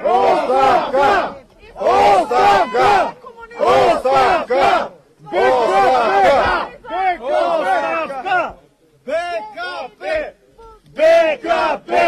Osaka! Osaka! Osaka! Osaka! BKP! BKP! BKP!